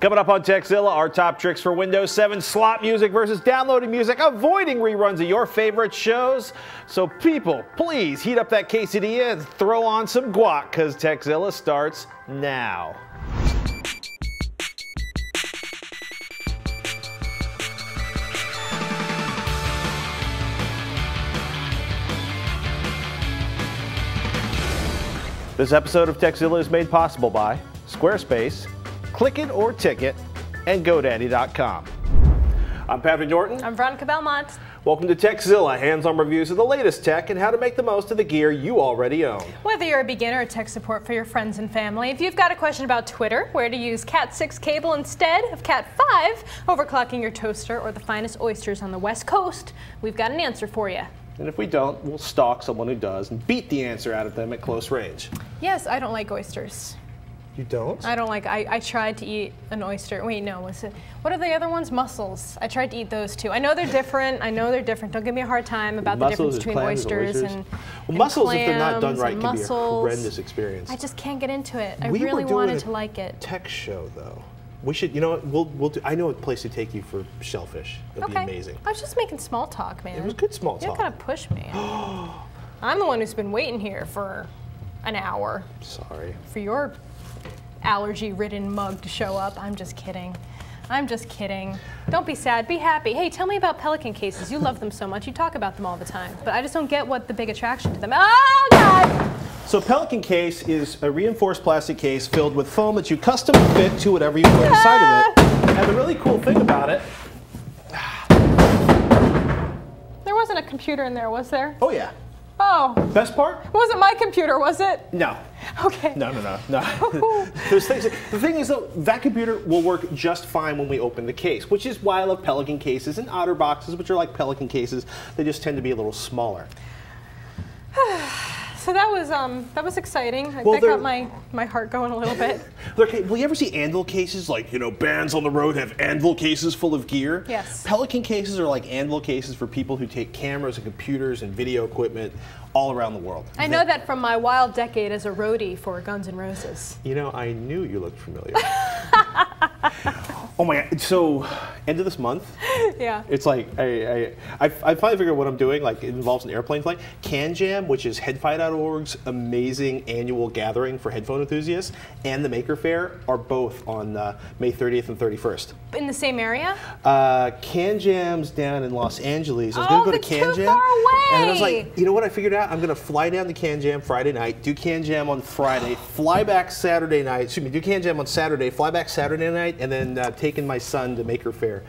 Coming up on Tekzilla, our top tricks for Windows 7 slot music versus downloading music, avoiding reruns of your favorite shows. So people, please heat up that quesadilla and throw on some guac, because Tekzilla starts now. This episode of Tekzilla is made possible by Squarespace, Click It or Ticket, and GoDaddy.com. I'm Patrick Norton. I'm Veronica Belmont. Welcome to Tekzilla, hands-on reviews of the latest tech and how to make the most of the gear you already own. Whether you're a beginner or tech support for your friends and family, if you've got a question about Twitter, where to use Cat 6 cable instead of Cat 5, overclocking your toaster, or the finest oysters on the West Coast, we've got an answer for you. And if we don't, we'll stalk someone who does and beat the answer out of them at close range. Yes, I don't like oysters. You don't? I don't like, I, I tried to eat an oyster. Wait, no, was it, what are the other ones? Mussels. I tried to eat those too. I know they're different. I know they're different. Don't give me a hard time about the difference between oysters, and, well, and mussels, if they're not done right, and can be a horrendous experience. I just can't get into it. I we were really doing wanted a to like it. Tech show though. We should, you know what? We'll, we'll do, I know a place to take you for shellfish. It'll be amazing. I was just making small talk, man. It was good small talk. You talk. gotta push me. I'm the one who's been waiting here for an hour Sorry. for your allergy-ridden mug to show up. I'm just kidding. I'm just kidding. Don't be sad. Be happy. Hey, tell me about pelican cases. You love them so much. You talk about them all the time. But I just don't get what the big attraction to them. Oh God! So Pelican case is a reinforced plastic case filled with foam that you custom fit to whatever you put inside of it. Ah. And the really cool thing about it, There wasn't a computer in there, was there? oh yeah, Oh, best part? it wasn't my computer, was it? No. Okay. No, no, no, no. There's things, the thing is, though, that computer will work just fine when we open the case, which is why I love Pelican cases and Otter boxes, which are like Pelican cases. They just tend to be a little smaller. So that was um that was exciting. Well, that got my my heart going a little bit. Will you ever see anvil cases? Like, you know, bands on the road have anvil cases full of gear. Yes. Pelican cases are like anvil cases for people who take cameras and computers and video equipment all around the world. I know that from my wild decade as a roadie for Guns N' Roses. You know, I knew you looked familiar. oh my god! So, end of this month, Yeah. it's like I, I, I, I finally figured out what I'm doing. Like, it involves an airplane flight. CanJam, which is Head-Fi.org's amazing annual gathering for headphone enthusiasts, and the Maker Faire are both on uh, May 30th and 31st. In the same area? Uh, CanJam's down in Los Angeles. I was Oh, gonna go to that's too CanJam, far and I was like, you know what? I figured out. I'm gonna fly down to CanJam Friday night, do CanJam on Friday, fly back Saturday night. Excuse me, do CanJam on Saturday, fly back Saturday night, and then uh, taking my son to Maker Faire.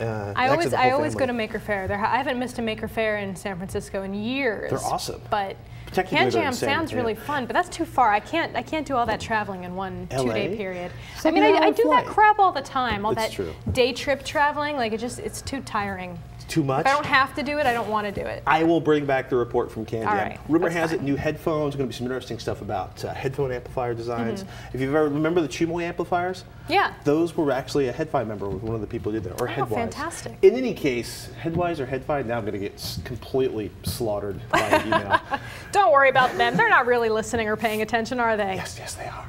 Uh, I always I whole always go to Maker Faire. There, I haven't missed a Maker Faire in San Francisco in years. They're awesome. But Technically, CanJam sounds Mateo. really fun, but that's too far. I can't I can't do all that traveling in one two day period. It's I mean, I, I hour do that crap all the time. All It's that true. day trip traveling, like it just it's too tiring. Too much. If I don't have to do it, I don't want to do it. I will bring back the report from CanJam. All right, Rumor has it new headphones. Going to be some interesting stuff about uh, headphone amplifier designs. Mm-hmm. If you've ever remember the Chu Moy amplifiers, Yeah. those were actually a Head-Fi member with one of the people who did that, or Oh, HeadWize. fantastic. In any case, HeadWize or Head-Fi, now I'm going to get completely slaughtered by email. Don't worry about them. They're not really listening or paying attention, are they? yes, yes, they are.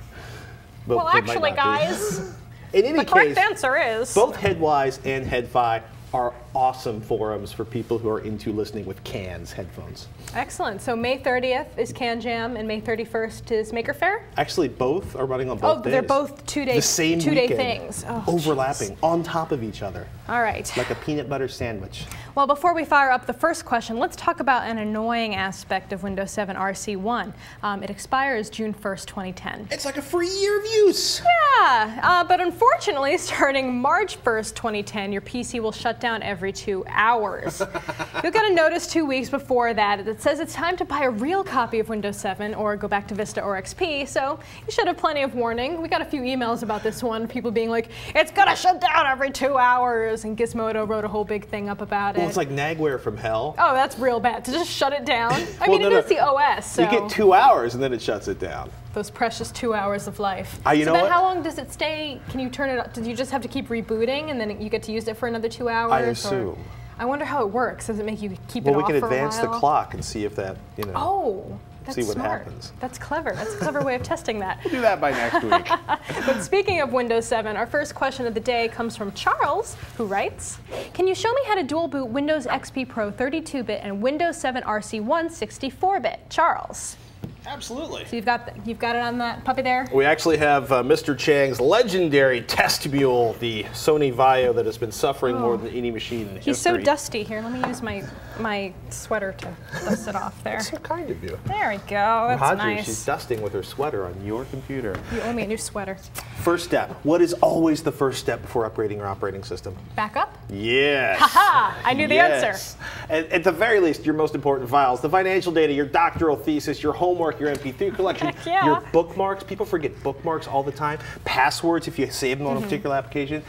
But Well, actually, guys, In any the correct answer is both HeadWize and Head-Fi are awesome forums for people who are into listening with cans headphones. excellent. So May 30th is CanJam, and May 31st is Maker Faire. Actually, both are running on both Oh, days. they're both two day the same two day things. Oh, overlapping on top of each other, All right. like a peanut butter sandwich. Well, before we fire up the first question, let's talk about an annoying aspect of Windows 7 RC1. Um, it expires June 1st, 2010. It's like a free year of use. Yeah, uh, but unfortunately, starting March 1st, 2010, your PC will shut down every two hours. You'll get a notice two weeks before that that says it's time to buy a real copy of Windows 7 or go back to Vista or XP, so you should have plenty of warning. We got a few emails about this one, people being like, it's gonna shut down every two hours, and Gizmodo wrote a whole big thing up about Well, it. it's like Nagware from hell. Oh, that's real bad. To just shut it down. I Well, mean, no, it no. is the OS, so You get two hours and then it shuts it down. Those precious two hours of life. Ah, you so know then what? how long does it stay? Can you turn it up? Do you just have to keep rebooting and then you get to use it for another two hours? or- assume. I wonder how it works. Does it make you keep Well, it Well, we can for advance the clock and see if that, you know. Oh, That's see what smart. happens. That's clever. That's a clever way of testing that. Do that by next week. But speaking of Windows 7, our first question of the day comes from Charles, who writes Can you show me how to dual boot Windows XP Pro 32 bit and Windows 7 RC1 64 bit? Charles. Absolutely. So you've got, the, you've got it on that puppy there? We actually have uh, Mr. Chang's legendary test mule, the Sony Vaio that has been suffering more than any machine in Oh. He's so dusty. Here, let me use my, my sweater to dust it off there. So kind of you. There we go. That's nice. she's dusting with her sweater on your computer. You owe me a new sweater. First step. What is always the first step before upgrading your operating system? Back up? Yes. Ha! I knew the answer. Yes. At, at the very least, your most important files, the financial data, your doctoral thesis, your homework, your MP3 collection, yeah. your bookmarks. People forget bookmarks all the time. Passwords if you save them on Mm-hmm. a particular application.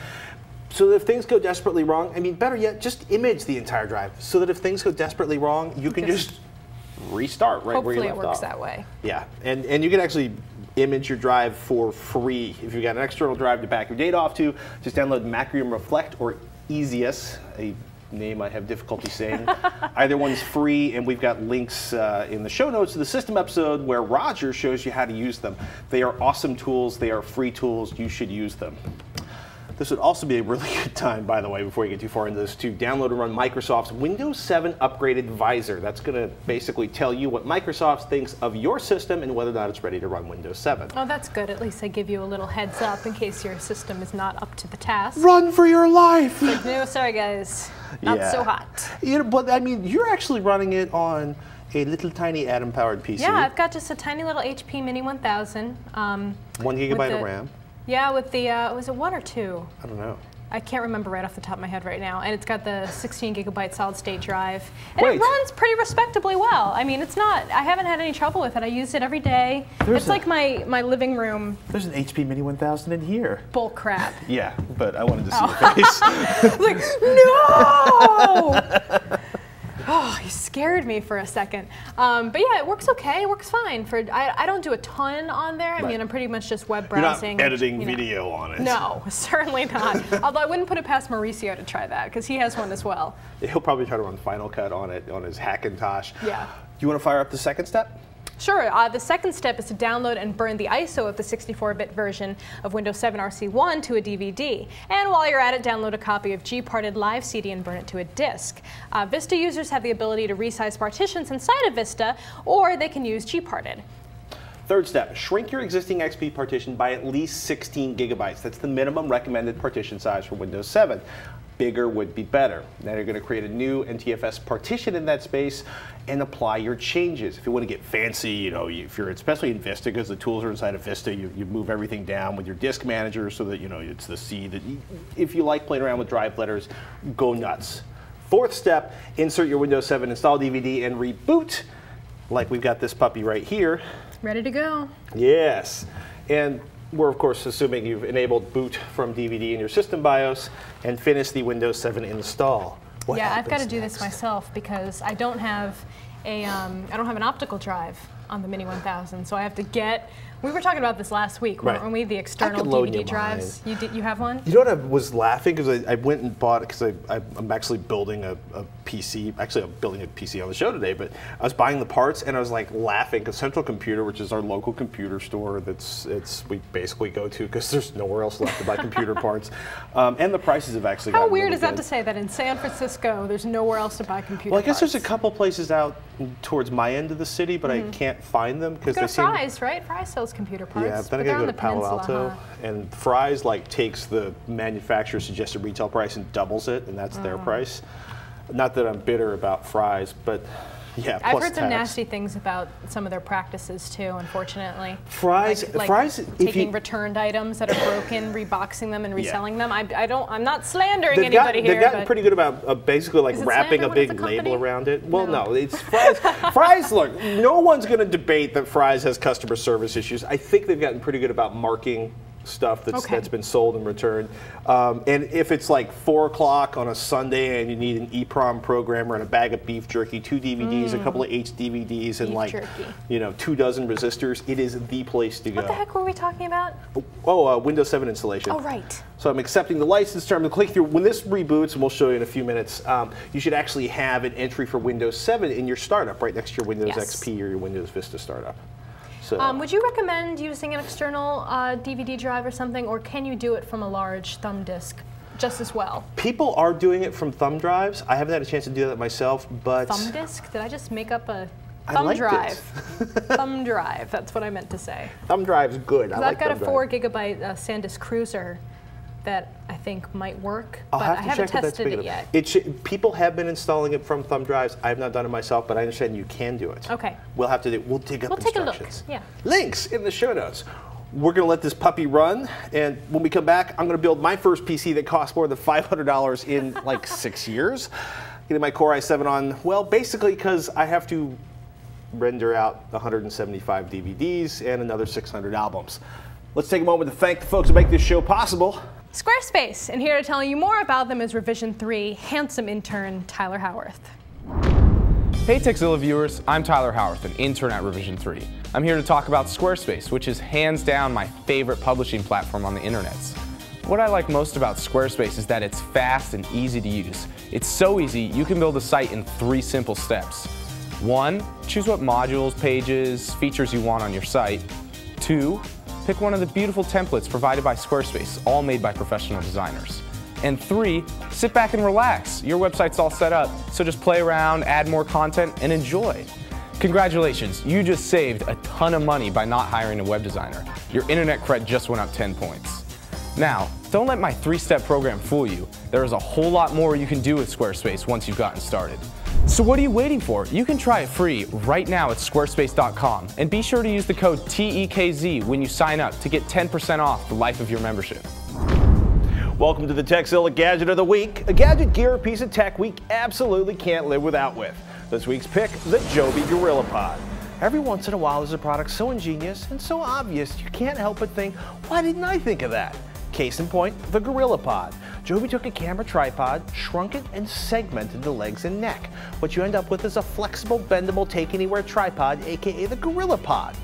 So that if things go desperately wrong, I mean, better yet, just image the entire drive. So that if things go desperately wrong, you can Just- just restart right where you left off. Hopefully it works off. that way. Yeah, and, and you can actually image your drive for free. If you've got an external drive to back your data off to, just download Macrium Reflect or EaseUS, a name I have difficulty saying. Either one's free, and we've got links uh, in the show notes to the system episode where Roger shows you how to use them. They are awesome tools, they are free tools, you should use them. This would also be a really good time, by the way, before you get too far into this, to download and run Microsoft's Windows 7 Upgrade Advisor. That's going to basically tell you what Microsoft thinks of your system and whether or not it's ready to run Windows 7. Oh, that's good. At least they give you a little heads up in case your system is not up to the task. Run for your life! No, sorry guys. Not Yeah. so hot. You know, but I mean, you're actually running it on a little tiny atom-powered PC. Yeah, I've got just a tiny little HP Mini 1000. Um, One gigabyte the- of RAM. Yeah, with the, uh, was it one or two? I don't know. I can't remember right off the top of my head right now. And it's got the 16 gigabyte solid state drive. And Wait. it runs pretty respectably well. I mean, it's not, I haven't had any trouble with it. I use it every day. There's it's a- like my, my living room There's an HP Mini 1000 in here. bull crap. Yeah, but I wanted to see Oh. your face. Like, no! oh, you scared me for a second. Um, but yeah, it works okay. It works fine. For I, I don't do a ton on there. I Right. mean, I'm pretty much just web You're not browsing. editing you know. video on it. No, certainly not. Although I wouldn't put it past Mauricio to try that because he has one as well. He'll probably try to run Final Cut on it on his Hackintosh. Yeah. Do you want to fire up the second step? Sure. Uh, the second step is to download and burn the ISO of the 64-bit version of Windows 7 RC1 to a DVD. And while you're at it, download a copy of Gparted Live CD and burn it to a disk. Uh, Vista users have the ability to resize partitions inside of Vista, or they can use Gparted. Third step, shrink your existing XP partition by at least 16 gigabytes. That's the minimum recommended partition size for Windows 7. Bigger would be better. Now you're going to create a new NTFS partition in that space and apply your changes. If you want to get fancy, you know, if you're especially in Vista, because the tools are inside of Vista, you, you move everything down with your disk manager so that you know it's the C that. You, if you like playing around with drive letters, go nuts. Fourth step, insert your Windows 7 install DVD and reboot. Like we've got this puppy right here. Ready to go. Yes. And we're, of course, assuming you've enabled boot from DVD in your system BIOS and finished the Windows 7 install. What yeah, I've got to do this myself because I don't have a um, I don't have an optical drive on the Mini 1000, so I have to get. We were talking about this last week, Right. weren't we? The external DVD drives. You did, you have one? You know what I was laughing because I, I went and bought it because I, I, I'm actually building a, a PC. Actually, I'm building a PC on the show today, but I was buying the parts and I was like laughing because Central Computer, which is our local computer store, that's it's we basically go to because there's nowhere else left to buy computer parts, um, and the prices have actually. How weird really is that to say that in San Francisco there's nowhere else to buy computer Well, I guess there's a couple places out towards my end of the city, but I can't find them because they seem. Fry's, right? Fry's sells computer parts. Yeah, then I gotta go to Palo Alto, huh? and Fry's like takes the manufacturer's suggested retail price and doubles it, and that's Oh. their price. Not that I'm bitter about Fry's, but yeah, I've heard some nasty things about some of their practices too, unfortunately. Fry's, Like, like if taking you, returned items that are broken, reboxing them, and Yeah. reselling them. I, I don't. I'm not slandering They've, got, anybody they've gotten pretty good about uh, basically like wrapping a big a label around it. Well, No. no, it's Fry's. Fry's, look, no one's going to debate that Fry's has customer service issues. I think they've gotten pretty good about marking stuff that's Okay. that's been sold and returned. Um, and if it's like four o'clock on a Sunday and you need an EEPROM programmer and a bag of beef jerky, two DVDs, a couple of HDVDs, and Beef like jerky. you know two dozen resistors, it is the place to What go. What the heck were we talking about? Oh, uh, Windows 7 installation. Oh, right. So I'm accepting the license term. Click through. When this reboots, and we'll show you in a few minutes, um, you should actually have an entry for Windows 7 in your startup, right next to your Windows Yes. XP or your Windows Vista startup. So Um, would you recommend using an external uh, DVD drive or something, or can you do it from a large thumb disk just as well? people are doing it from thumb drives. I haven't had a chance to do that myself, but Thumb disk? Did I just make up a thumb drive? thumb drive. That's what I meant to say. thumb drive's good. I like I've got a four drive. gigabyte uh, SanDisk Cruzer that I think might work, I'll but have I haven't check tested it yet. It should, people have been installing it from thumb drives. I have not done it myself, but I understand you can do it. Okay. We'll have to do. We'll dig up We'll take a look, instructions. yeah. Links in the show notes. We're gonna let this puppy run, and when we come back, I'm gonna build my first PC that costs more than $500 in like six years. Getting my Core i7 on, well, basically because I have to render out 175 DVDs and another 600 albums. Let's take a moment to thank the folks who make this show possible. Squarespace, and here to tell you more about them is Revision 3 handsome intern Tyler Howarth. Hey Tekzilla viewers, I'm Tyler Howarth, an intern at Revision 3. I'm here to talk about Squarespace, which is hands down my favorite publishing platform on the internet. What I like most about Squarespace is that it's fast and easy to use. It's so easy, you can build a site in three simple steps. One, choose what modules, pages, features you want on your site. Two, pick one of the beautiful templates provided by Squarespace, all made by professional designers. And three, sit back and relax. Your website's all set up, so just play around, add more content, and enjoy. Congratulations, you just saved a ton of money by not hiring a web designer. Your internet cred just went up 10 points. Now, don't let my three-step program fool you. There is a whole lot more you can do with Squarespace once you've gotten started. So what are you waiting for? You can try it free right now at squarespace.com and be sure to use the code TEKZ when you sign up to get 10% off the life of your membership. Welcome to the Tekzilla Gadget of the Week, a gadget gear piece of tech we absolutely can't live without with. This week's pick, the Joby GorillaPod. Every once in a while there's a product so ingenious and so obvious you can't help but think, why didn't I think of that? Case in point, the GorillaPod. Joby took a camera tripod, shrunk it, and segmented the legs and neck. What you end up with is a flexible, bendable, take anywhere tripod, aka the Gorilla Pod.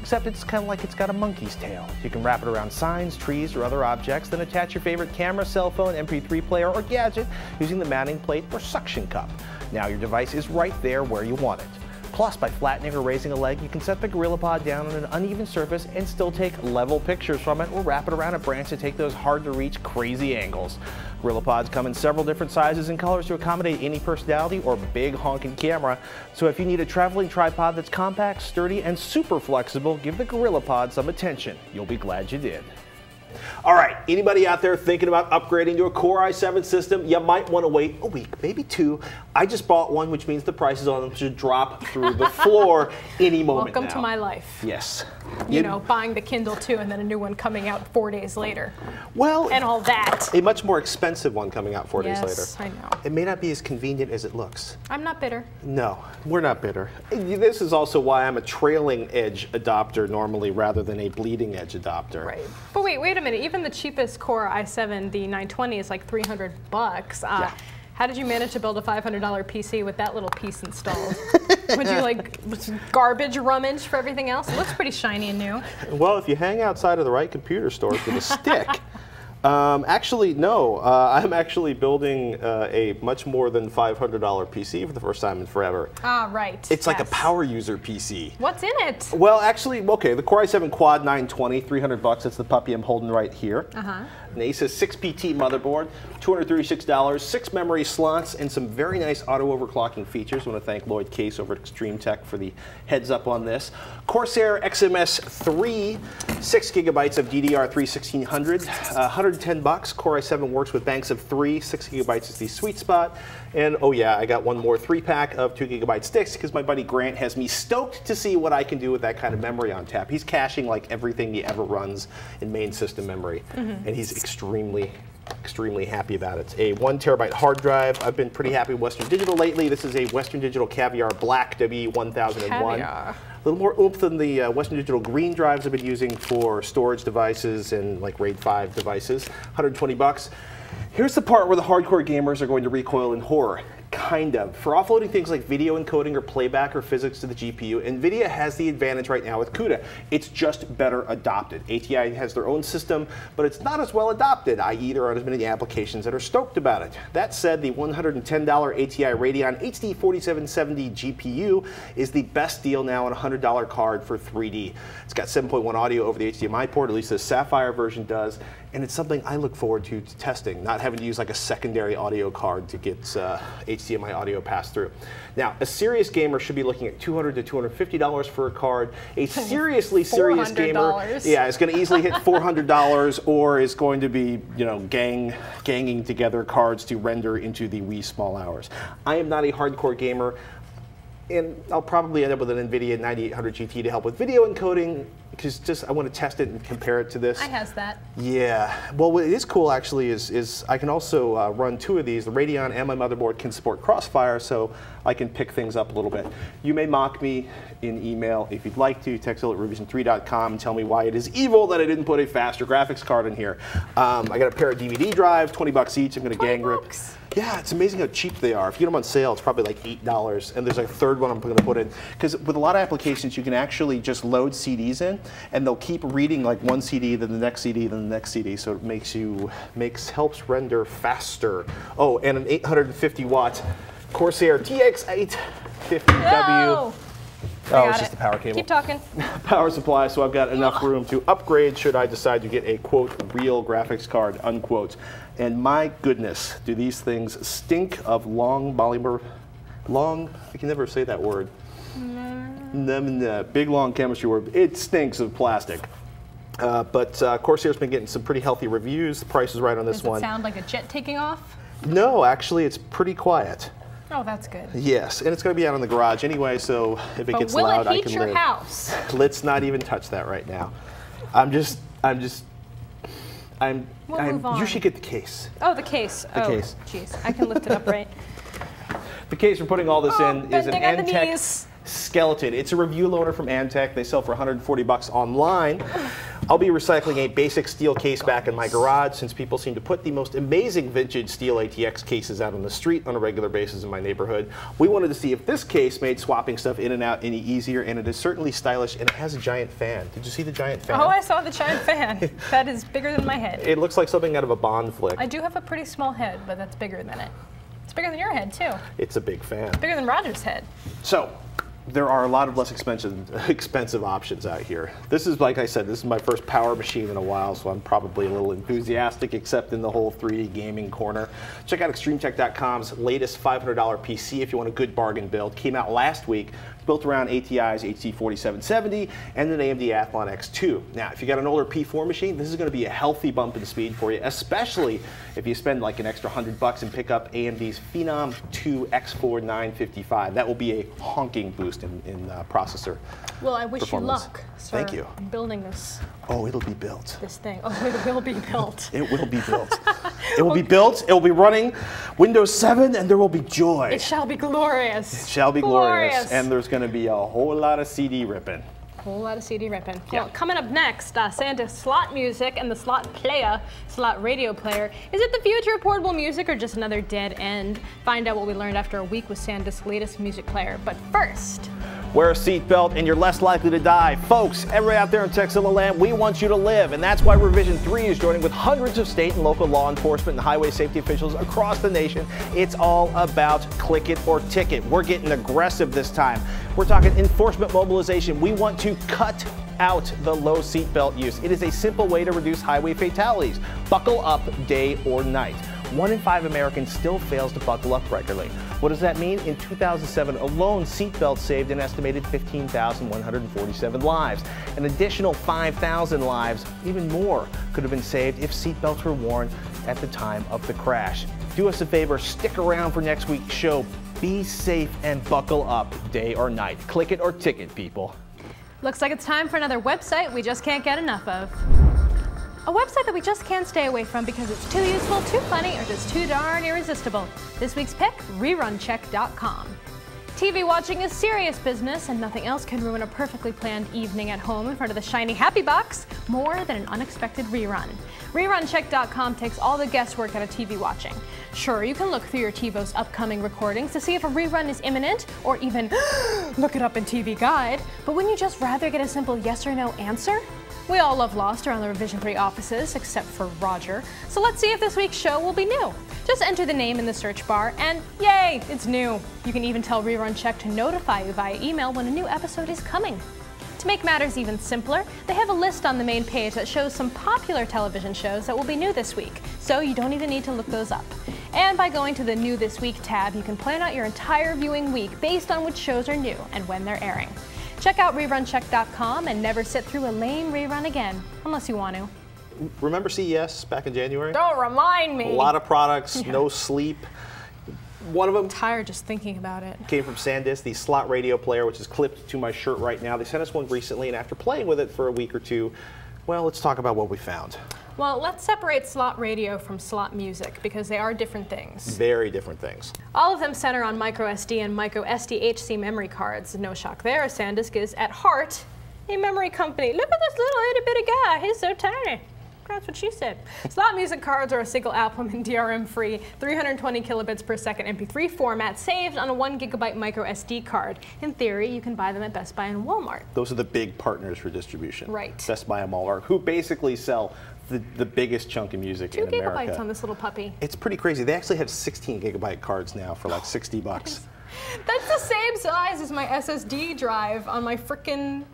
except it's kind of like it's got a monkey's tail. You can wrap it around signs, trees, or other objects, then attach your favorite camera, cell phone, MP3 player, or gadget using the mounting plate or suction cup. Now your device is right there where you want it. Plus, by flattening or raising a leg, you can set the GorillaPod down on an uneven surface and still take level pictures from it or wrap it around a branch to take those hard to reach crazy angles. GorillaPods come in several different sizes and colors to accommodate any personality or big honking camera. So if you need a traveling tripod that's compact, sturdy, and super flexible, give the GorillaPod some attention. You'll be glad you did. All right, anybody out there thinking about upgrading to a Core i7 system, you might want to wait a week, maybe two. I just bought one, which means the prices on them should drop through the floor any moment Welcome to my life. Yes. You know, buying the Kindle 2 and then a new one coming out four days later. well, And all that. a much more expensive one coming out four days later. Yes. I know. It may not be as convenient as it looks. I'm not bitter. No, we're not bitter. This is also why I'm a trailing edge adopter normally rather than a bleeding edge adopter. Right. But wait, wait a minute. Even the cheapest Core i7, the 920, is like 300 bucks. Uh, Yeah. How did you manage to build a $500 PC with that little piece installed? Would you like garbage rummage for everything else? It looks pretty shiny and new. Well, if you hang outside of the right computer stores with a stick. Um, actually, no. Uh, I'm actually building uh, a much more than $500 PC for the first time in forever. Ah, right. It's like a power user PC. What's in it? Well, actually, okay, the Core i7 Quad 920, 300 bucks. That's the puppy I'm holding right here. Uh-huh. Asus 6PT motherboard, $236, six memory slots, and some very nice auto overclocking features. I want to thank Lloyd Case over at ExtremeTech for the heads up on this. Corsair XMS 3, six gigabytes of DDR3 1600, uh, 110 bucks. Core i7 works with banks of three, six gigabytes is the sweet spot. And oh yeah, I got one more three pack of two gigabyte sticks because my buddy Grant has me stoked to see what I can do with that kind of memory on tap. He's caching like everything he ever runs in main system memory, and he's extremely, extremely happy about it. It's a one terabyte hard drive. I've been pretty happy with Western Digital lately. This is a Western Digital Caviar Black W1001. Caviar. A little more oomph than the uh, Western Digital green drives I've been using for storage devices and like RAID 5 devices. 120 bucks. Here's the part where the hardcore gamers are going to recoil in horror. Kind of. For offloading things like video encoding or playback or physics to the GPU, NVIDIA has the advantage right now with CUDA. It's just better adopted. ATI has their own system, but it's not as well adopted, i.e. there aren't as many applications that are stoked about it. That said, the $110 ATI Radeon HD 4770 GPU is the best deal now on a $100 card for 3D. It's got 7.1 audio over the HDMI port, at least the Sapphire version does, and it's something I look forward to, to testing, not having to use like a secondary audio card to get uh, HDMI audio passed through. Now, a serious gamer should be looking at 200 to $250 for a card. A seriously serious gamer, yeah, is going to easily hit $400 or is going to be, you know, gang ganging together cards to render into the wee small hours. I am not a hardcore gamer and I'll probably end up with an NVIDIA 9800 GT to help with video encoding because just I want to test it and compare it to this. I has that. Yeah. Well, what is cool actually is, is I can also uh, run two of these. The Radeon and my motherboard can support Crossfire, so I can pick things up a little bit. You may mock me in email if you'd like to. Tekzilla at revision3.com and tell me why it is evil that I didn't put a faster graphics card in here. Um, I got a pair of DVD drives, 20 bucks each. I'm going to gang rip. bucks? Yeah, it's amazing how cheap they are. If you get them on sale, it's probably like eight dollars, and there's like a third one I'm going to put in. Because with a lot of applications, you can actually just load CDs in, and they'll keep reading like one CD, then the next CD, then the next CD. So it makes you makes helps render faster. Oh, and an 850 watt Corsair TX850W. Oh, Oh, it's just it. the power cable Keep talking. power supply, so I've got enough room to upgrade should I decide to get a quote real graphics card unquote. And my goodness, do these things stink of long polymer, long? I can never say that word. Num- num- Big long chemistry word. It stinks of plastic. Uh, but uh, Corsair's been getting some pretty healthy reviews. The price is right on this Does it one. sound like a jet taking off? no, actually, it's pretty quiet. Oh, that's good. Yes, and it's going to be out in the garage anyway, so if it But gets will loud, it I can your live. house? Let's not even touch that right now. I'm just, I'm just, I'm, We'll I'm move on. you should get the case. Oh, the case. The oh, case. Jeez, I can lift it up right. The case we're putting all this Oh, in is an bending at the Antec. Skeleton. It's a review loader from Antec. They sell for 140 bucks online. I'll be recycling a basic steel case back in my garage since people seem to put the most amazing vintage steel ATX cases out on the street on a regular basis in my neighborhood. We wanted to see if this case made swapping stuff in and out any easier, and it is certainly stylish and it has a giant fan. Did you see the giant fan? Oh, I saw the giant fan. that is bigger than my head. It looks like something out of a Bond flick. I do have a pretty small head, but that's bigger than it. It's bigger than your head too. It's a big fan. Bigger than Roger's head. So, there are a lot of less expensive expensive options out here. This is, like I said, this is my first power machine in a while, so I'm probably a little enthusiastic, except in the whole 3D gaming corner. Check out ExtremeTech.com's latest $500 PC if you want a good bargain build. Came out last week, built around ATI's HD4770 and an AMD Athlon X2. Now, if you got an older P4 machine, this is going to be a healthy bump in speed for you, especially if you spend like an extra 100 bucks and pick up AMD's Phenom 2 X4 955. That will be a honking boost in, in uh, processor. Well, I wish you luck, sir. Thank you. in building this Oh, it'll be built. this thing. Oh, it will be built. It will be built. it will be built. It will be running Windows 7, and there will be joy. It shall be glorious. It shall be glorious. And there's going to be a whole lot of CD ripping. whole lot of CD ripping. Yeah. Well, coming up next, uh, Sansa slot music and the slot player, slot radio player. Is it the future of portable music or just another dead end? Find out what we learned after a week with Sansa's latest music player. But first, Wear a seatbelt and you're less likely to die. Folks, everybody out there in Tekzilla land, we want you to live. And that's why Revision 3 is joining with hundreds of state and local law enforcement and highway safety officials across the nation. It's all about click it or ticket. We're getting aggressive this time. We're talking enforcement mobilization. We want to cut out the low seatbelt use. It is a simple way to reduce highway fatalities. Buckle up day or night. One in five Americans still fails to buckle up regularly. What does that mean? In 2007 alone, seatbelts saved an estimated 15,147 lives. An additional 5,000 lives, even more, could have been saved if seatbelts were worn at the time of the crash. Do us a favor, stick around for next week's show. Be safe and buckle up day or night. Click it or ticket, people. looks like it's time for another website we just can't get enough of. A website that we just can't stay away from because it's too useful, too funny, or just too darn irresistible. This week's pick, reruncheck.com. TV watching is serious business, and nothing else can ruin a perfectly planned evening at home in front of the shiny Happy Box more than an unexpected rerun. RerunCheck.com takes all the guesswork out of TV watching. Sure, you can look through your TiVo's upcoming recordings to see if a rerun is imminent, or even look it up in TV Guide, but wouldn't you just rather get a simple yes or no answer? We all love Lost around the Revision 3 offices, except for Roger. So let's see if this week's show will be new. Just enter the name in the search bar, and yay, it's new. You can even tell Rerun Check to notify you via email when a new episode is coming. To make matters even simpler, they have a list on the main page that shows some popular television shows that will be new this week, so you don't even need to look those up. And by going to the New This Week tab, you can plan out your entire viewing week based on which shows are new and when they're airing. Check out reruncheck.com and never sit through a lame rerun again, unless you want to. Remember CES back in January? Don't remind me. A lot of products, no sleep. One of them tired just thinking about it. came from SanDisk, the slot radio player, which is clipped to my shirt right now. They sent us one recently, and after playing with it for a week or two, well, let's talk about what we found. Well, let's separate slot radio from slot music because they are different things. Very different things. All of them center on microSD and microSDHC memory cards. No shock there, SanDisk is at heart a memory company. Look at this little itty bitty guy, he's so tiny. That's what she said. Slot music cards are a single album in DRM-free, 320 kilobits per second MP3 format saved on a one gigabyte micro SD card. In theory, you can buy them at Best Buy and Walmart. Those are the big partners for distribution. Right. Best Buy and Walmart, who basically sell the, the biggest chunk of music Two in gigabytes on this little puppy. It's pretty crazy. They actually have 16 gigabyte cards now for like 60 bucks. That's the same size as my SSD drive on my frickin'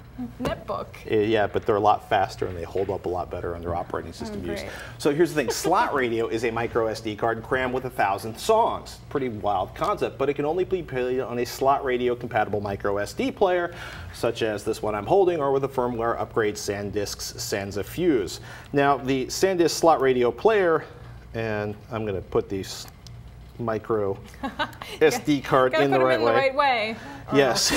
netbook. Uh, Yeah, but they're a lot faster and they hold up a lot better under operating system use. Oh. So here's the thing: slot radio is a micro SD card crammed with a thousand songs. Pretty wild concept, but it can only be played on a slot radio compatible micro SD player, such as this one I'm holding, or with a firmware upgrade SanDisk's Sansa Fuse. Now the SanDisk slot radio player, and I'm going to put these micro SD card in the right in the way. right way. Yes,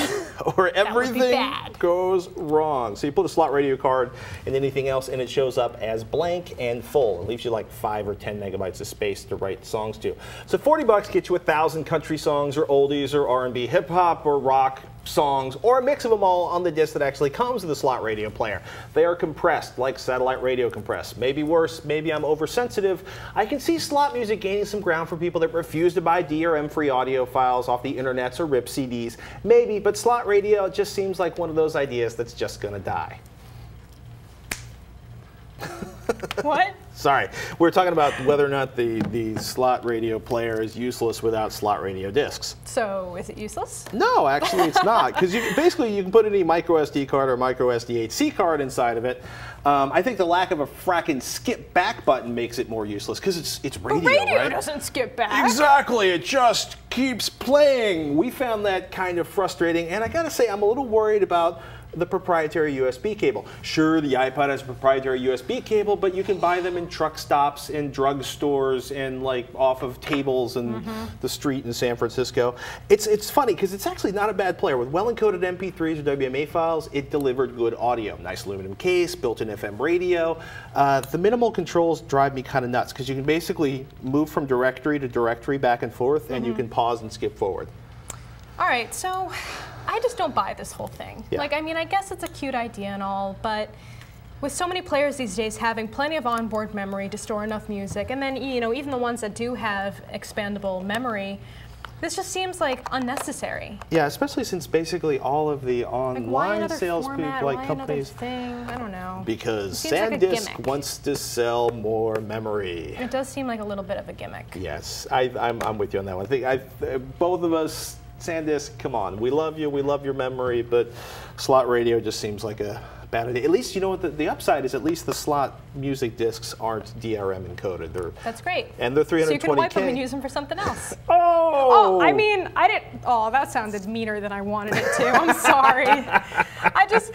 oh. or everything goes wrong. So you put a slot radio card and anything else, and it shows up as blank and full. It leaves you like five or ten megabytes of space to write songs to. So 40 bucks gets you a thousand country songs, or oldies, or R&B, hip hop, or rock songs, or a mix of them all on the disc that actually comes with the slot radio player. They are compressed like satellite radio compressed. Maybe worse, maybe I'm oversensitive. I can see slot music gaining some ground for people that refuse to buy DRM-free audio files off the internets or rip CDs. Maybe, but slot radio just seems like one of those ideas that's just gonna die. What? Sorry, we're talking about whether or not the, the slot radio player is useless without slot radio discs. So, is it useless? No, actually, it's not because you, basically you can put any micro SD card or micro SDHC card inside of it. Um, I think the lack of a fracking skip back button makes it more useless because it's it's radio, Radio right? doesn't skip back. Exactly, it just keeps playing. We found that kind of frustrating, and I gotta say, I'm a little worried about the proprietary USB cable. Sure, the iPod has a proprietary USB cable, but you can buy them in truck stops, in drug stores, and like off of tables in the street in San Francisco. It's it's funny because it's actually not a bad player with well encoded MP3s or WMA files. It delivered good audio, nice aluminum case, built-in FM radio. Uh, the minimal controls drive me kind of nuts because you can basically move from directory to directory back and forth, and you can pause and skip forward. All right, so I just don't buy this whole thing. Yeah. Like, I mean, I guess it's a cute idea and all, but with so many players these days having plenty of onboard memory to store enough music, and then, you know, even the ones that do have expandable memory, this just seems like unnecessary. Yeah, especially since basically all of the Like, online another sales format? people, like companies, thing? I don't know. because Seems like SanDisk wants to sell more memory. It does seem like a little bit of a gimmick. Yes, I, I'm, I'm with you on that one. I think I, both of us, SanDisk, come on, we love you, we love your memory, but slot radio just seems like a bad idea. At least you know what the, the upside is. At least the slot music discs aren't DRM encoded. They're That's great. and they're 320. So you can 320k. wipe them and use them for something else. oh, Oh, I mean, I didn't. Oh, that sounded meaner than I wanted it to. I'm sorry. I just,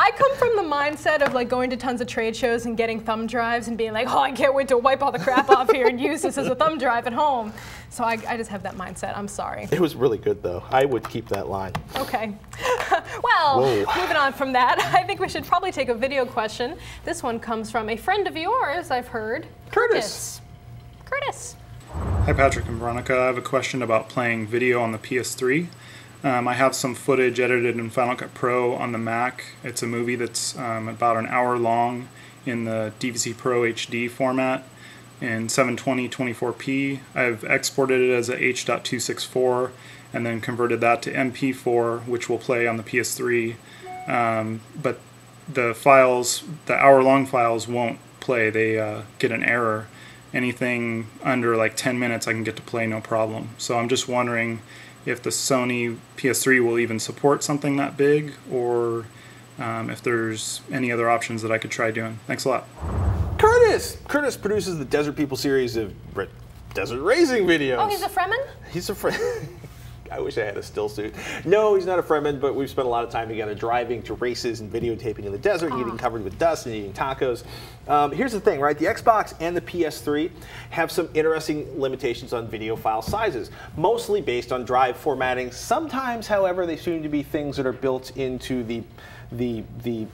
I come from the mindset of like going to tons of trade shows and getting thumb drives and being like, oh, I can't wait to wipe all the crap off here and use this as a thumb drive at home. So I, I just have that mindset. I'm sorry. it was really good though. I would keep that line. Okay. well, Whoa. moving on from that, I think we should probably take a video question. This one comes from a friend of yours, I've heard. Curtis. Curtis. Hi Patrick and Veronica. I have a question about playing video on the PS3. Um, I have some footage edited in Final Cut Pro on the Mac. It's a movie that's um, about an hour long in the DVC Pro HD format in 720 24p. I've exported it as a H.264 and then converted that to MP4, which will play on the PS3. Um, but the files, the hour long files, won't play. They uh, get an error. Anything under like 10 minutes, I can get to play no problem. So I'm just wondering if the Sony PS3 will even support something that big or um, if there's any other options that I could try doing. Thanks a lot. Curtis! Curtis produces the Desert People series of desert Raising videos. Oh, he's a Fremen? He's a friend. I wish I had a still suit. No, he's not a Fremen, but we've spent a lot of time together driving to races and videotaping in the desert, getting covered with dust and eating tacos. Um, here's the thing, right? The Xbox and the PS3 have some interesting limitations on video file sizes, mostly based on drive formatting. Sometimes, however, they seem to be things that are built into the the the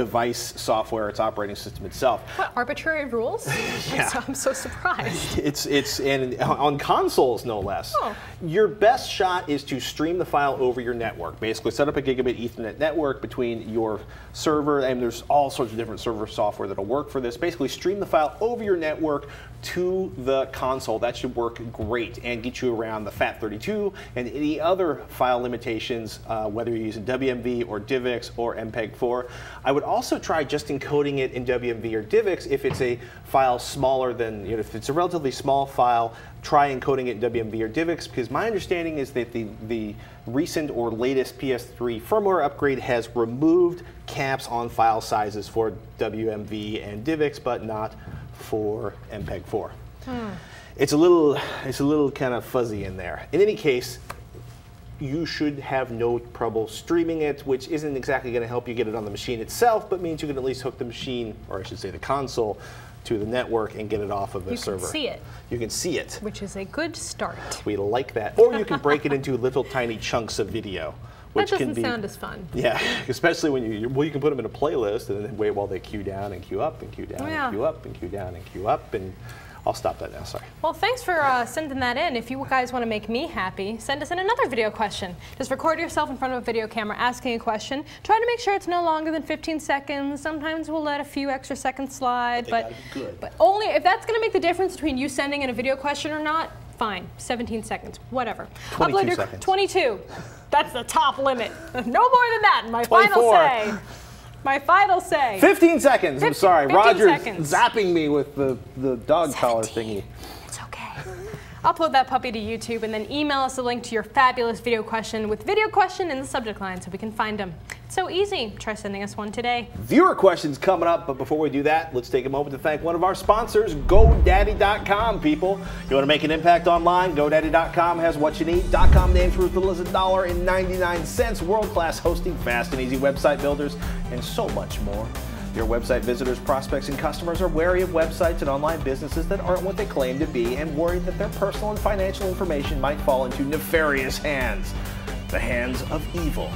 device software, its operating system itself. What, arbitrary rules? Yeah. I'm, so, I'm so surprised. It's it's and on consoles no less. Oh. Your best shot is to stream the file over your network. Basically, set up a gigabit Ethernet network between your server and there's all sorts of different server software that'll work for this. Basically, stream the file over your network to the console. That should work great and get you around the FAT32 and any other file limitations, uh, whether you're using WMV or DivX or MPEG-4. I would also try just encoding it in WMV or DivX if it's a file smaller than, you know, if it's a relatively small file, try encoding it in WMV or DivX because my understanding is that the, the recent or latest PS3 firmware upgrade has removed caps on file sizes for WMV and DivX, but not for MPEG-4. Hmm. It's a little, it's a little kind of fuzzy in there. In any case, you should have no trouble streaming it, which isn't exactly going to help you get it on the machine itself, but means you can at least hook the machine, or I should say the console, to the network and get it off of the server. You can see it. You can see it. Which is a good start. We like that. Or you can break it into little tiny chunks of video, That which doesn't can be sound as fun. yeah, especially when you well, you can put them in a playlist and then wait while they queue down and queue up and queue down Yeah. and queue up and queue down and queue up and I'll stop that now. Sorry. Well, thanks for uh, sending that in. If you guys want to make me happy, send us in another video question. Just record yourself in front of a video camera asking a question. Try to make sure it's no longer than 15 seconds. Sometimes we'll let a few extra seconds slide, but but only if that's going to make the difference between you sending in a video question or not. Fine, 17 seconds, whatever. 22 Upload your- seconds. 22. That's the top limit. No more than that. My 24. final say. My final say. 15 seconds. I'm sorry. 15 Roger's seconds. zapping me with the, the dog collar thingy. It's okay. Upload that puppy to YouTube and then email us a link to your fabulous video question with video question in the subject line so we can find them. So easy. Try sending us one today. Viewer questions coming up, but before we do that, let's take a moment to thank one of our sponsors, GoDaddy.com, people. You want to make an impact online? GoDaddy.com has what you need. .com names for as little as a dollar and 99 cents. World-class hosting, fast and easy website builders, and so much more. Your website visitors, prospects, and customers are wary of websites and online businesses that aren't what they claim to be and worried that their personal and financial information might fall into nefarious hands. The hands of evil.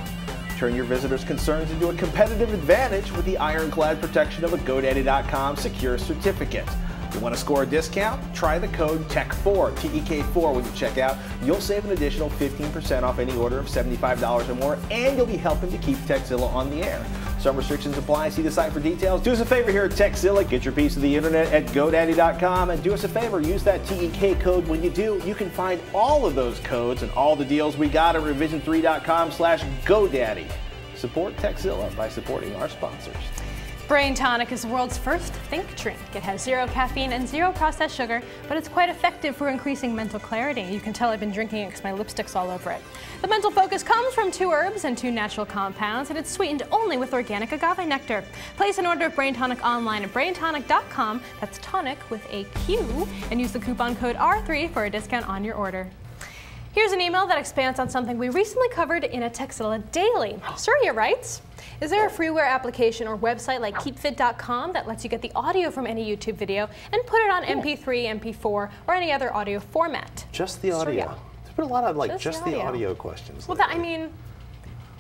Turn your visitors' concerns into a competitive advantage with the ironclad protection of a GoDaddy.com secure certificate. You want to score a discount? Try the code TEK4, T-E-K-4 when you check out. You'll save an additional 15% off any order of $75 or more, and you'll be helping to keep Tekzilla on the air. Some restrictions apply. See the site for details. Do us a favor here at Tekzilla. Get your piece of the internet at GoDaddy.com, and do us a favor. Use that TEK code when you do. You can find all of those codes and all the deals we got at revision3.com slash GoDaddy. Support Tekzilla by supporting our sponsors. Brain Toniq is the world's first think drink. It has zero caffeine and zero processed sugar, but it's quite effective for increasing mental clarity. You can tell I've been drinking it because my lipstick's all over it. The mental focus comes from two herbs and two natural compounds, and it's sweetened only with organic agave nectar. Place an order of Brain Toniq online at braintoniq.com, that's tonic with a Q, and use the coupon code R3 for a discount on your order. Here's an email that expands on something we recently covered in a Tekzilla Daily. Surya writes, is there a freeware application or website like keepvid.com that lets you get the audio from any YouTube video and put it on MP3, MP4, or any other audio format? Just the audio. Surya. There's been a lot of like Just just, the the audio. audio questions. Well, that, I mean,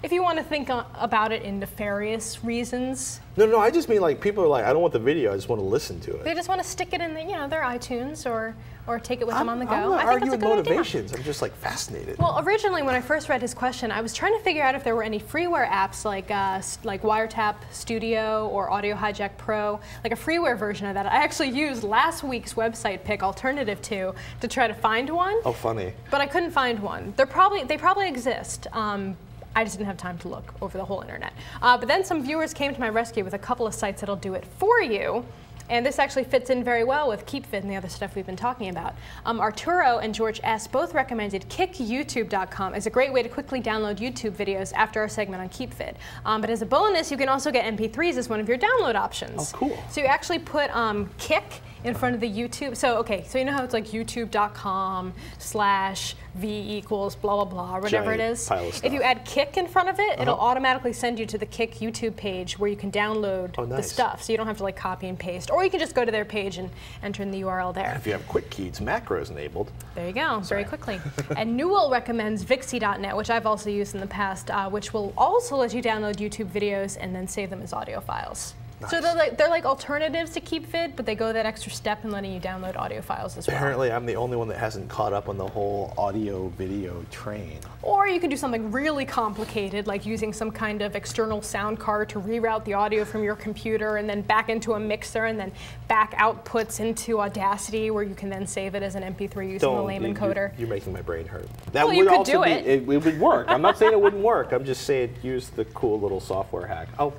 if you want to think uh, about it in nefarious reasons, No, no, I just mean like people are like, I don't want the video, I just want to listen to it. they just want to stick it in the, you know, their iTunes or or take it with them on the go. I'm not I think that's a arguing good idea. motivations. I'm just like fascinated. Well, originally when I first read his question, I was trying to figure out if there were any freeware apps like uh, like Wiretap Studio or Audio Hijack Pro, like a freeware version of that. I actually used last week's website pick AlternativeTo to try to find one, oh, funny. but I couldn't find one. They're probably they probably exist. Um, I just didn't have time to look over the whole internet. Uh, but then some viewers came to my rescue with a couple of sites that'll do it for you. And this actually fits in very well with KeepVid and the other stuff we've been talking about. Um, Arturo and George S. both recommended kickyoutube.com as a great way to quickly download YouTube videos after our segment on KeepVid. Um, but as a bonus, you can also get MP3s as one of your download options. Oh, cool. So you actually put um, Kick in front of the YouTube. So okay, so you know how it's like youtube.com slash v equals blah blah blah, whatever Giant it is. pile of If you add Kick in front of it, it'll Uh-huh. automatically send you to the Kick YouTube page where you can download Oh, the stuff. So you don't have to like copy and paste, or you can just go to their page and enter in the URL there. If you have quick keys macros enabled, There you go, very quickly. and Newell recommends Vixy.net, which I've also used in the past, uh, which will also let you download YouTube videos and then save them as audio files. So they're like, they're like alternatives to KeepVid, but they go that extra step in letting you download audio files as well. apparently I'm the only one that hasn't caught up on the whole audio video train. Or you can do something really complicated, like using some kind of external sound card to reroute the audio from your computer and then back into a mixer and then back outputs into Audacity, where you can then save it as an MP3 using the lame you- encoder. You're, making my brain hurt. That Well, you could also do be, it. it. It would work. I'm not saying it wouldn't work. I'm just saying use the cool little software hack. Oh,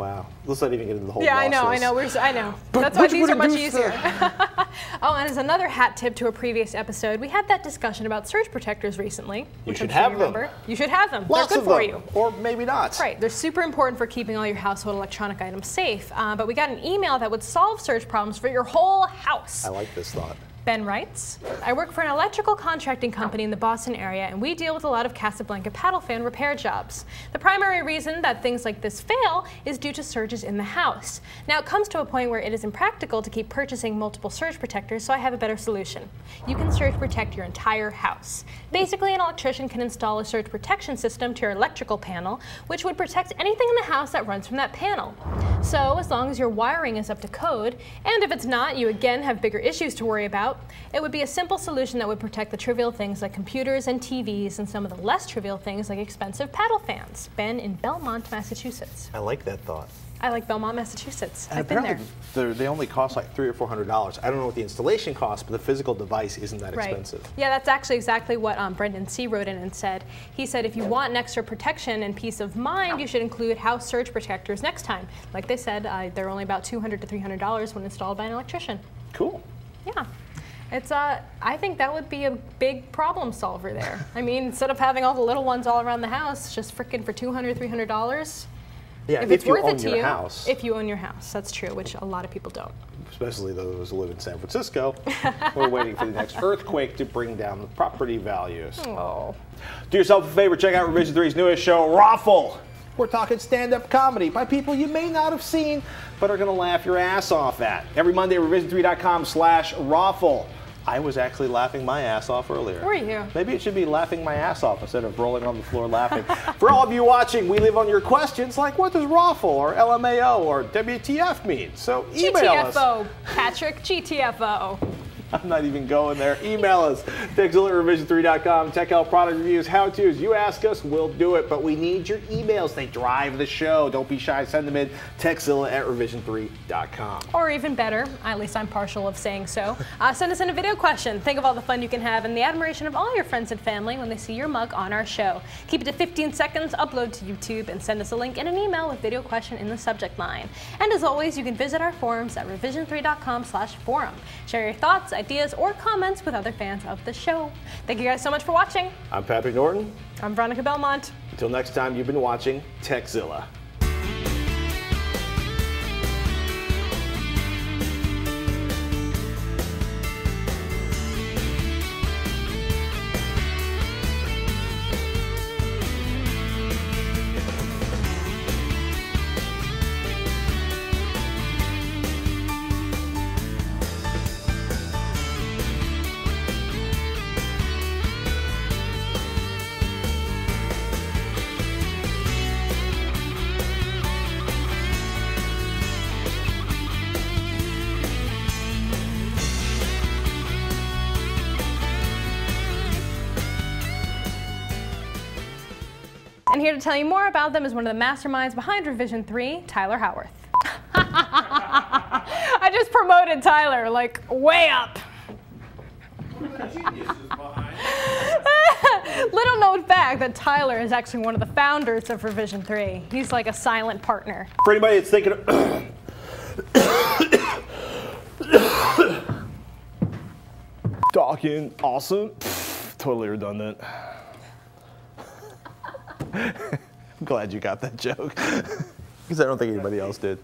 wow. Let's not even get into the whole. Yeah, I know, I know. We're, I know. But That's why these are much easier. oh, and as another hat tip to a previous episode, we had that discussion about surge protectors recently. which should I'm sure have you them. remember. You should have them. Lots They're good for them. you. Or maybe not. Right, they're super important for keeping all your household electronic items safe. Uh, but we got an email that would solve surge problems for your whole house. I like this thought. Ben writes, I work for an electrical contracting company in the Boston area, and we deal with a lot of Casablanca paddle fan repair jobs. The primary reason that things like this fail is due to surges in the house. Now, it comes to a point where it is impractical to keep purchasing multiple surge protectors, so I have a better solution. You can surge protect your entire house. Basically, an electrician can install a surge protection system to your electrical panel, which would protect anything in the house that runs from that panel. So, as long as your wiring is up to code, and if it's not, you again have bigger issues to worry about, it would be a simple solution that would protect the trivial things like computers and TVs and some of the less trivial things like expensive paddle fans. Ben in Belmont, Massachusetts. I like that thought. I like Belmont, Massachusetts. And I've been there. they're- they only cost like three or four hundred dollars. I don't know what the installation costs, but the physical device isn't that Right. expensive. Yeah, that's actually exactly what um, Brendan C. wrote in and said. He said if you want an extra protection and peace of mind, you should include house surge protectors next time. Like they said, uh, they're only about 200 to 300 dollars when installed by an electrician. Cool. Yeah. It's uh, I think that would be a big problem solver there. I mean, instead of having all the little ones all around the house, just frickin' for 200, 300 dollars. Yeah, If it's you worth own it to your you, house, if you own your house, that's true, which a lot of people don't. especially those who live in San Francisco, we're waiting for the next earthquake to bring down the property values. Oh. Do yourself a favor, check out Revision 3's newest show, ROFL. We're talking stand-up comedy by people you may not have seen, but are gonna laugh your ass off at. Every Monday, revision3.com slash rofl. I was actually laughing my ass off earlier. Were you? Maybe it should be laughing my ass off instead of rolling on the floor laughing. For all of you watching, we live on your questions like what does ROFL or LMAO or WTF mean? So email us. GTFO, Patrick, GTFO. I'm not even going there. Email us, tekzilla at revision3.com. Tech help, product reviews, how-tos. You ask us, we'll do it. But we need your emails. They drive the show. Don't be shy. Send them in, tekzilla at revision3.com. Or even better, at least I'm partial of saying so, uh, send us in a video question. Think of all the fun you can have and the admiration of all your friends and family when they see your mug on our show. Keep it to 15 seconds, upload to YouTube, and send us a link in an email with video question in the subject line. And as always, you can visit our forums at revision3.com slash forum. Share your thoughts, ideas, or comments with other fans of the show. Thank you guys so much for watching. I'm Patrick Norton. I'm Veronica Belmont. Until next time, you've been watching Tekzilla. Here to tell you more about them is one of the masterminds behind Revision 3, Tyler Howarth. I just promoted Tyler, like, way up. Little known fact that Tyler is actually one of the founders of Revision 3. He's like a silent partner. For anybody that's thinking, Talking awesome. Totally redundant. I'm glad you got that joke. Because I don't think anybody else did.